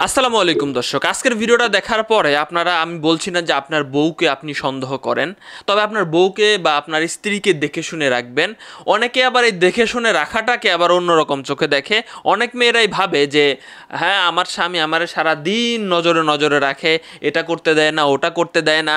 আসসালামু আলাইকুম দর্শক। আজকের ভিডিওটা দেখার পরে আপনারা, আমি বলছি না যে আপনার বউকে আপনি সন্দেহ করেন, তবে আপনার বউকে বা আপনার স্ত্রীকে দেখে শুনে রাখবেন। অনেকে আবার এই দেখে শুনে রাখাটাকে আবার অন্যরকম চোখে দেখে। অনেক মেয়েরাই ভাবে যে হ্যাঁ আমার স্বামী আমার সারা দিন নজরে নজরে রাখে, এটা করতে দেয় না, ওটা করতে দেয় না,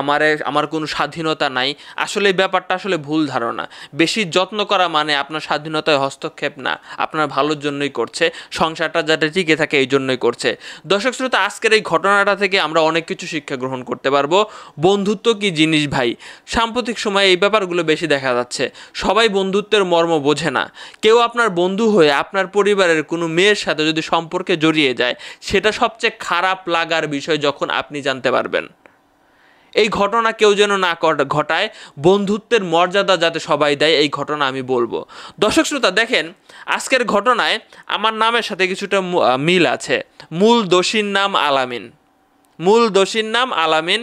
আমারে, আমার কোনো স্বাধীনতা নাই। আসলে এই ব্যাপারটা আসলে ভুল ধারণা। বেশি যত্ন করা মানে আপনার স্বাধীনতায় হস্তক্ষেপ না, আপনার ভালোর জন্যই করছে, সংসারটা যাতে টিকে থাকে, এই জন্যই করছে। দর্শক শ্রোতা, আজকের এই ঘটনাটা থেকে আমরা অনেক কিছু শিক্ষা গ্রহণ করতে পারব। বন্ধুত্ব কি জিনিস ভাই? সাম্প্রতিক সময়ে এই ব্যাপারগুলো বেশি দেখা যাচ্ছে। সবাই বন্ধুত্বের মর্ম বোঝে না। কেউ আপনার বন্ধু হয়ে আপনার পরিবারের কোনো মেয়ের সাথে যদি সম্পর্কে জড়িয়ে যায়, সেটা সবচেয়ে খারাপ লাগার বিষয় যখন আপনি জানতে পারবেন। এই ঘটনা কেউ যেন না ঘটায়, বন্ধুত্বের মর্যাদা যাতে সবাই দেয়, এই ঘটনা আমি বলব। দর্শক শ্রোতা, দেখেন, আজকের ঘটনায় আমার নামের সাথে কিছুটা মিল আছে। মূল দোষীর নাম আলামিন। মূল দোষীর নাম আলামিন।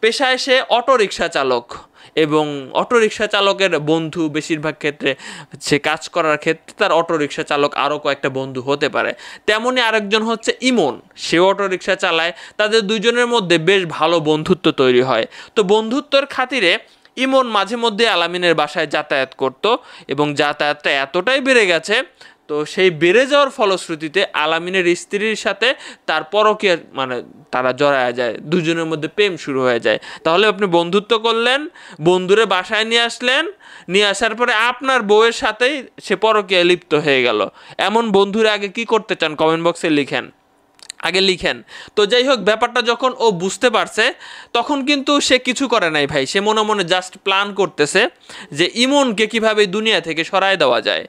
পেশায় সে অটোরিকশা চালক। এবং অটোরিকশা চালকের বন্ধু বেশিরভাগ ক্ষেত্রে সে কাজ করার ক্ষেত্রে তার অটোরিকশা চালক আরও কয়েকটা বন্ধু হতে পারে। তেমনই আরেকজন হচ্ছে ইমন। সে অটোরিকশা চালায়। তাদের দুজনের মধ্যে বেশ ভালো বন্ধুত্ব তৈরি হয়। তো বন্ধুত্বর খাতিরে ইমন মাঝে মধ্যে আলামিনের বাসায় যাতায়াত করত এবং যাতায়াতটা এতটাই বেড়ে গেছে তো সেই বেড়ে যাওয়ার ফলশ্রুতিতে আলামিনের স্ত্রীর সাথে তার পরকীয় মানে তারা জড়ায় যায়, দুজনের মধ্যে প্রেম শুরু হয়ে যায়। তাহলে আপনি বন্ধুত্ব করলেন, বন্ধুরে বাসায় নিয়ে আসলেন, নিয়ে আসার পরে আপনার বউয়ের সাথেই সে পরকীয় লিপ্ত হয়ে গেল। এমন বন্ধুরা আগে কি করতে চান? কমেন্ট বক্সে লিখেন। আগে লিখেন। তো যাই হোক, ব্যাপারটা যখন ও বুঝতে পারছে, তখন কিন্তু সে কিছু করে নাই ভাই। সে মনে মনে জাস্ট প্ল্যান করতেছে যে ইমনকে কীভাবে দুনিয়া থেকে সরায় দেওয়া যায়।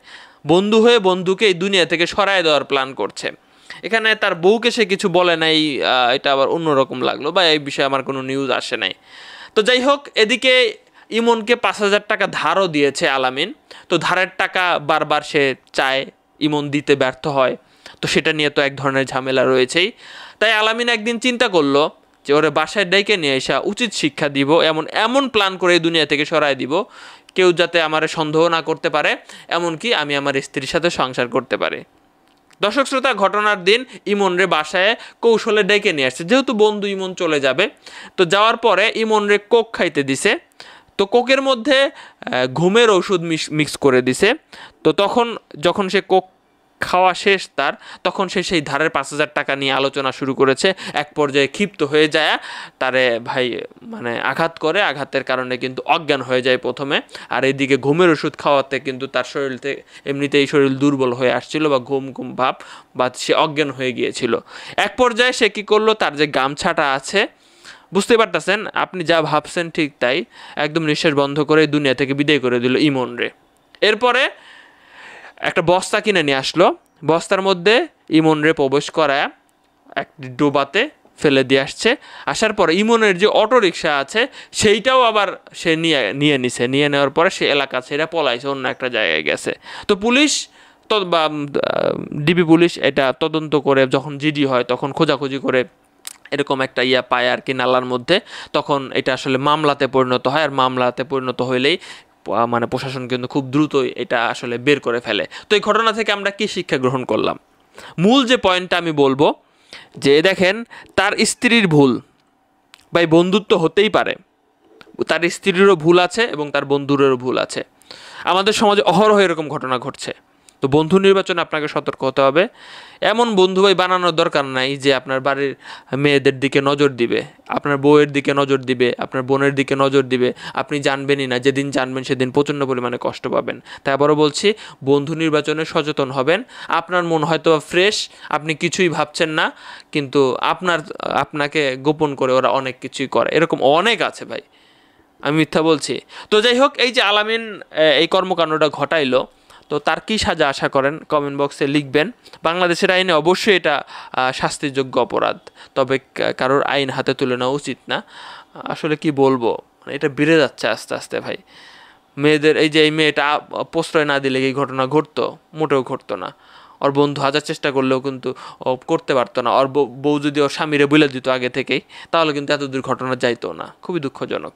বন্ধু হয়ে বন্ধুকে এই দুনিয়া থেকে সরায় দেওয়ার প্ল্যান করছে। এখানে তার বউকে সে কিছু বলে নাই এটা আবার অন্যরকম লাগল বা এই বিষয়ে আমার কোনো নিউজ আসে নাই। তো যাই হোক, এদিকে ইমনকে পাঁচ হাজার টাকা ধারও দিয়েছে আলামিন। তো ধারের টাকা বারবার সে চায়, ইমন দিতে ব্যর্থ হয়। তো সেটা নিয়ে তো এক ধরনের ঝামেলা রয়েছেই। তাই আলামিন একদিন চিন্তা করল যে ওরে বাসায় ডেকে নিয়ে এসা উচিত শিক্ষা দিব, এমন এমন প্ল্যান করে দুনিয়া থেকে সরায় দিব কেউ যাতে আমার সন্দেহ না করতে পারে, এমনকি আমি আমার স্ত্রীর সাথে সংসার করতে পারি। দর্শক শ্রোতা, ঘটনার দিন ইমনরে বাসায় কৌশলে ডেকে নিয়ে আসছে। যেহেতু বন্ধু ইমন চলে যাবে, তো যাওয়ার পরে ইমনরে কোক খাইতে দিছে। তো কোকের মধ্যে ঘুমের ওষুধ মিক্স করে দিছে। তো তখন যখন সে কোক খাওয়া শেষ তার, তখন সে সেই ধারের পাঁচ হাজার টাকা নিয়ে আলোচনা শুরু করেছে। এক পর্যায়ে ক্ষিপ্ত হয়ে যায়, তারে ভাই মানে আঘাত করে। আঘাতের কারণে কিন্তু অজ্ঞান হয়ে যায় প্রথমে। আর এদিকে ঘুমের ওষুধ খাওয়াতে কিন্তু তার শরীর থেকে এমনিতেই শরীর দুর্বল হয়ে আসছিল বা ঘুম ঘুম ভাব, বা সে অজ্ঞান হয়ে গিয়েছিল। এক পর্যায়ে সে কী করল? তার যে গামছাটা আছে, বুঝতে পারতেছেন? আপনি যা ভাবছেন ঠিক তাই। একদম নিঃশ্বাস বন্ধ করে দুনিয়া থেকে বিদায় করে দিল ইমন রে। এরপরে একটা বস্তা কিনে নিয়ে আসলো। বস্তার মধ্যে ইমন রে প্রবেশ করায় একটি ডোবাতে ফেলে দিয়ে আসছে। আসার পরে ইমনের যে অটো রিক্সা আছে, সেইটাও আবার সে নিয়ে নিয়ে নিছে। নিয়ে নেওয়ার পরে সে এলাকা ছেড়ে পলাইছে, অন্য একটা জায়গায় গেছে। তো পুলিশ তো বা ডিবি পুলিশ এটা তদন্ত করে যখন জিডি হয়, তখন খোঁজাখুঁজি করে এরকম একটা ইয়া পায় আর কি নালার মধ্যে। তখন এটা আসলে মামলাতে পরিণত হয়। আর মামলাতে পরিণত হইলেই মানে প্রশাসন কিন্তু খুব দ্রুতই এটা আসলে বের করে ফেলে। তো এই ঘটনা থেকে আমরা কি শিক্ষা গ্রহণ করলাম? মূল যে পয়েন্টটা আমি বলব, যে দেখেন, তার স্ত্রীর ভুল ভাই বন্ধুত্ব হতেই পারে। তার স্ত্রীরও ভুল আছে এবং তার বন্ধুরেরও ভুল আছে। আমাদের সমাজে অহরহ এরকম ঘটনা ঘটছে। তো বন্ধু নির্বাচনে আপনাকে সতর্ক হতে হবে। এমন বন্ধু ভাই বানানোর দরকার নাই যে আপনার বাড়ির মেয়েদের দিকে নজর দিবে, আপনার বউয়ের দিকে নজর দিবে, আপনার বোনের দিকে নজর দিবে। আপনি জানবেনই না, যেদিন জানবেন সেদিন প্রচণ্ড পরিমাণে কষ্ট পাবেন। তাই আবারও বলছি, বন্ধু নির্বাচনে সচেতন হবেন। আপনার মন হয়তো ফ্রেশ, আপনি কিছুই ভাবছেন না, কিন্তু আপনার, আপনাকে গোপন করে ওরা অনেক কিছুই করে। এরকম অনেক আছে ভাই। আমি মিথ্যা বলছি। তো যাই হোক, এই যে আলামিন এই কর্মকাণ্ডটা ঘটাইলো তো তার কী সাজা আশা করেন? কমেন্ট বক্সে লিখবেন। বাংলাদেশের আইনে অবশ্যই এটা শাস্তিযোগ্য অপরাধ। তবে কারোর আইন হাতে তুলে নেওয়া উচিত না। আসলে কি বলব? মানে এটা বেড়ে যাচ্ছে আস্তে আস্তে ভাই। মেয়েদের, এই যে এই মেয়েটা প্রশ্রয় না দিলে এই ঘটনা ঘটতো? মোটেও ঘটতো না। ওর বন্ধু হাজার চেষ্টা করলেও কিন্তু ও করতে পারতো না। ওর বউ- যদি ওর স্বামীরে বলে দিত আগে থেকেই, তাহলে কিন্তু এত দূর ঘটনা যাইতো না। খুবই দুঃখজনক।